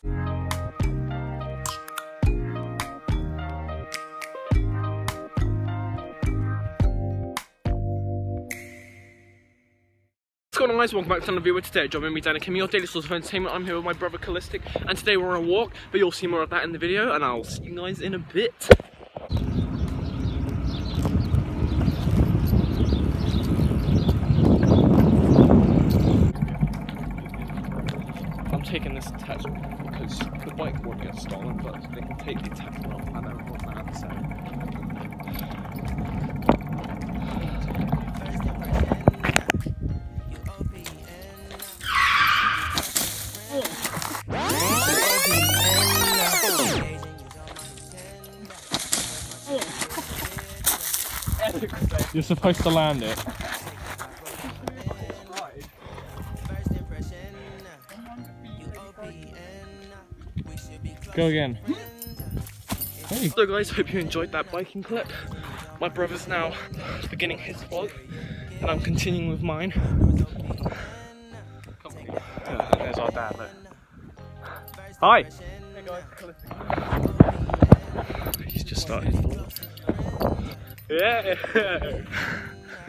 What's going on guys, welcome back to another video today. Joining me Danikimy, your daily source of entertainment. I'm here with my brother Callistic and today we're on a walk, but you'll see more of that in the video and I'll see you guys in a bit. I'm taking this attachment because the bike won't get stolen, but they can take the attachment off and then hold hand set. You're supposed to land it. Go again. Hey. So guys, hope you enjoyed that biking clip. My brother's now beginning his vlog, and I'm continuing with mine. Yeah, there's our dad. Look. Hi. Hey guys. He's just started. Yeah.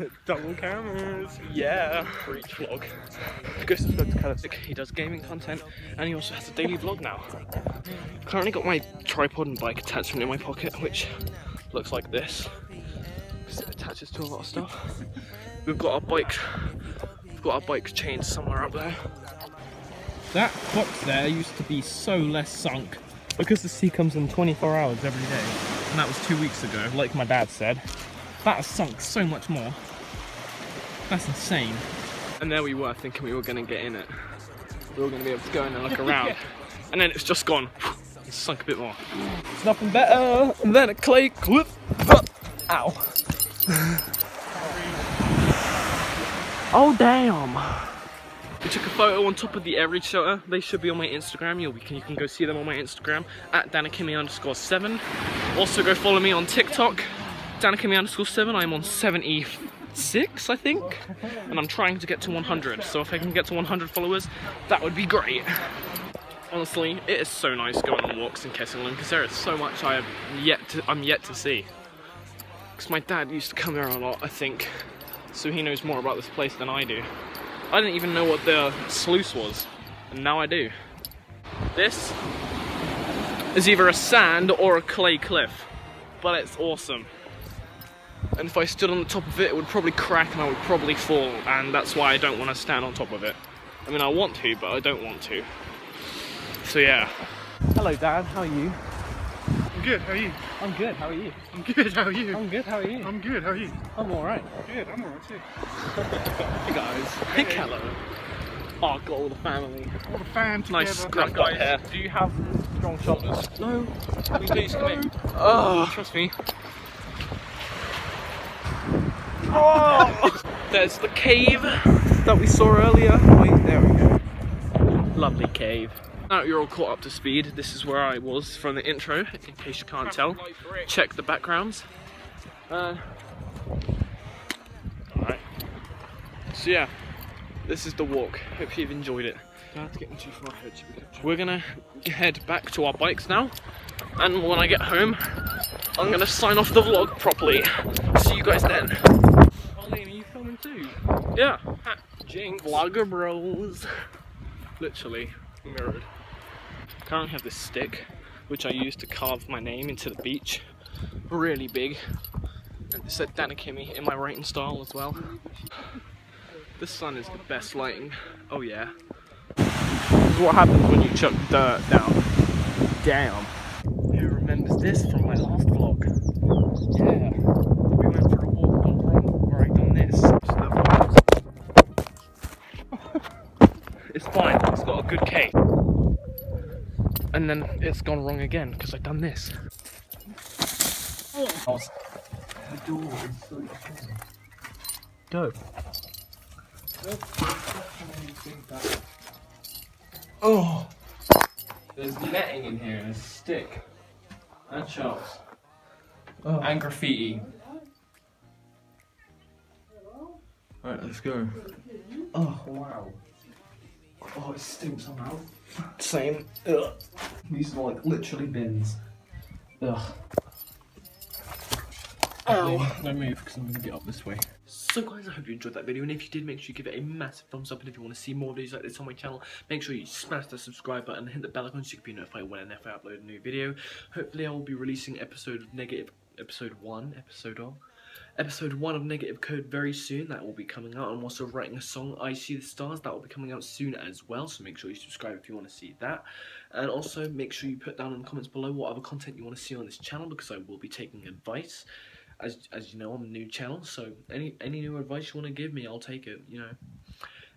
Double cameras. Yeah. For each vlog. Go subscribe to Callistic. He does gaming content and he also has a daily vlog now. Currently got my tripod and bike attachment in my pocket, which looks like this. 'cause It attaches to a lot of stuff. We've got our bikes. We've got our bikes chained somewhere up there. That box there used to be so less sunk because the sea comes in 24 hours every day, and that was two weeks ago, like my dad said. That has sunk so much more. That's insane. And there we were thinking we were going to get in it. We were going to be able to go in and look around. And then it's just gone. It's sunk a bit more. It's nothing better than a clay cliff. Ow. Oh damn. We took a photo on top of the average shelter. They should be on my Instagram. You'll be, you can go see them on my Instagram at Danikimy underscore seven. Also go follow me on TikTok, Danikimy underscore seven. I'm on 76, I think. And I'm trying to get to 100. So if I can get to 100 followers, that would be great. Honestly, it is so nice going on walks in Kessingland because there is so much I have yet to, I'm yet to see. Because my dad used to come here a lot, I think. So he knows more about this place than I do. I didn't even know what the sluice was, and now I do. This is either a sand or a clay cliff, but it's awesome. And if I stood on the top of it, it would probably crack and I would probably fall, and that's why I don't want to stand on top of it. I mean, I want to, but I don't want to. So yeah. Hello, Dad. How are you? I'm good, how are you? I'm good. How are you? I'm good, how are you? I'm good. How are you? I'm good, how are you? I'm all right. Good, I'm alright too. Hey guys. Hey, Callum. Oh, got all the family. All the fam together. Nice scrub guy hair. Do you have strong shoulders? No. We please come in. No. Oh, trust me. Oh! There's the cave that we saw earlier. Wait, there we go. Lovely cave. Now you're all caught up to speed. This is where I was from the intro, in case you can't tell. Check the backgrounds. Uh, Alright. So yeah, this is the walk. Hope you've enjoyed it. That's getting too far ahead. We're gonna head back to our bikes now, and when I get home, I'm gonna sign off the vlog properly. See you guys then. Colleen, are you filming too? Yeah. Jing Vlogger Bros. Literally mirrored. Currently have this stick, which I use to carve my name into the beach. Really big. And it said Danikimy in my writing style as well. This sun is the best lighting. Oh yeah. This is what happens when you chuck dirt down. Damn. Who remembers this from my last vlog? Yeah. We went for a walk on plane where I done this. it's fine, it's got a good cake. And then it's gone wrong again because I've done this. Go. Oh! There's netting in here and a stick. And shelves. Oh. And graffiti. Alright, let's go. Oh, wow. Oh, it stinks somehow. Same. Ugh. These are like literally bins. Ugh. Ow. No move because I'm gonna get up this way. So guys, I hope you enjoyed that video, and if you did, make sure you give it a massive thumbs up, and if you want to see more videos like this on my channel, make sure you smash the subscribe button and hit the bell icon so you can be notified when and if I upload a new video. Hopefully I will be releasing episode of negative, episode 1, episode of, episode 1 of Negative Code very soon, that will be coming out. I'm also writing a song, I See the Stars, that will be coming out soon as well, so make sure you subscribe if you want to see that. And also, make sure you put down in the comments below what other content you want to see on this channel, because I will be taking advice as as you know, I'm a new channel, so any any new advice you want to give me, I'll take it. You know.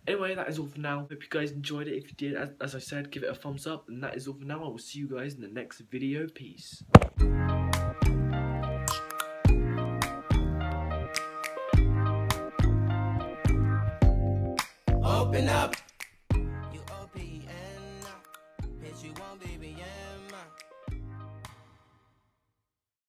Anyway, that is all for now. Hope you guys enjoyed it. If you did, as, as I said, give it a thumbs up. And that is all for now. I will see you guys in the next video. Peace. Up. You OPN.